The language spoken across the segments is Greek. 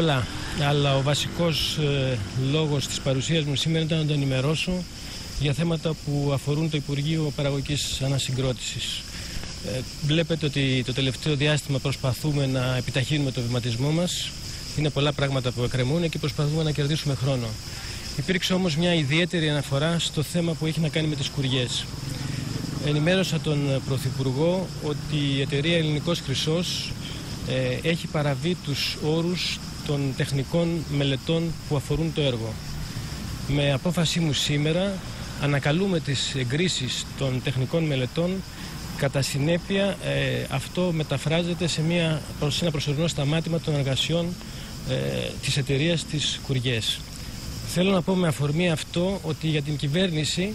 πολλά, αλλά ο βασικός ε, λόγος της παρουσίας μου σήμερα ήταν να τον ενημερώσω για θέματα που αφορούν το Υπουργείο Παραγωγικής Ανασυγκρότησης. Ε, βλέπετε ότι το τελευταίο διάστημα προσπαθούμε να επιταχύνουμε το βηματισμό μας. Είναι πολλά πράγματα που εκκρεμούν και προσπαθούμε να κερδίσουμε χρόνο. Υπήρξε όμως μια ιδιαίτερη αναφορά στο θέμα που έχει να κάνει με τις κουριές. Ενημέρωσα τον Πρωθυπουργό ότι η εταιρεία Ελληνικός Χρυσός ε, έχει παραβεί τους όρους των τεχνικών μελετών που αφορούν το έργο. Με απόφασή μου σήμερα ανακαλούμε τις εγκρίσεις των τεχνικών μελετών κατά συνέπεια ε, αυτό μεταφράζεται σε, μια, σε ένα προσωρινό σταμάτημα των εργασιών ε, της εταιρείας της Κουριές. Θέλω να πω με αφορμή αυτό ότι για την κυβέρνηση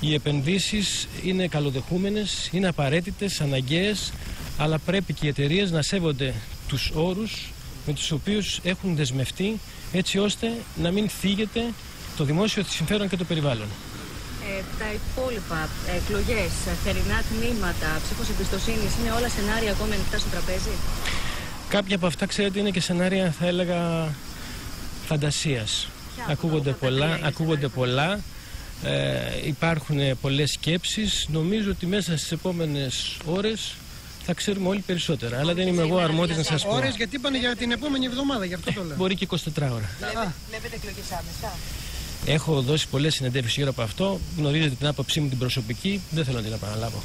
οι επενδύσεις είναι καλοδεχούμενες, είναι απαραίτητες, αναγκαίες, αλλά πρέπει και οι εταιρείες να σέβονται τους όρους με τους οποίους έχουν δεσμευτεί έτσι ώστε να μην θίγεται το δημόσιο συμφέρον και το περιβάλλον. Ε, τα υπόλοιπα εκλογές, θερινά τμήματα, ψήφος εμπιστοσύνης είναι όλα σενάρια ακόμη ανοιχτά στο τραπέζι; Κάποια από αυτά, ξέρετε, είναι και σενάρια, θα έλεγα, φαντασίας. Ακούγονται πολλά, ακούγονται πολλά. Ε, υπάρχουν πολλές σκέψεις. Νομίζω ότι μέσα στις επόμενες ώρες θα ξέρουμε όλοι περισσότερα. Αλλά δεν είμαι εγώ αρμόδιος να σας πω. Ώρες γιατί είπαν για την επόμενη εβδομάδα, γι' αυτό το λέω. Μπορεί και 24 ώρα. Βλέπετε εκλογές άμεσα. Έχω δώσει πολλές συνεντεύξεις γύρω από αυτό. Γνωρίζετε την άποψή μου την προσωπική. Δεν θέλω να την επαναλάβω.